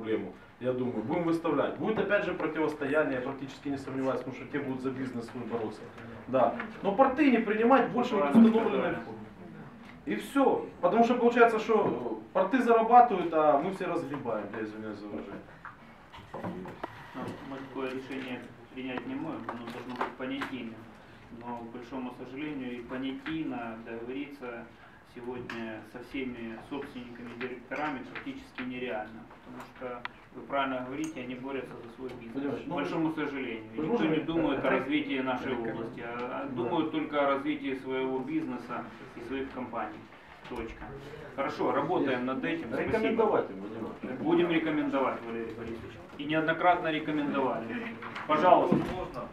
проблему, я думаю, будем выставлять. Будет опять же противостояние, я практически не сомневаюсь, потому что те будут за бизнес свой бороться. Да. Но порты не принимать больше установленной. И все. Потому что получается, что порты зарабатывают, а мы все разгребаем, я извиняюсь за выражение. Ну, Мы такое решение принять не можем, оно должно быть понятийным. Но, к большому сожалению, и понятийно договориться сегодня со всеми собственниками, директорами практически нереально. Потому что, вы правильно говорите, они борются за свой бизнес. К ну, большому сожалению. И Никто не думает о развитии нашей области, а думают только о развитии своего бизнеса и своих компаний. Точка. Хорошо, работаем над этим. Рекомендовать им, Владимир. Будем рекомендовать, Валерий Борисович. И неоднократно рекомендовали. Пожалуйста. Можно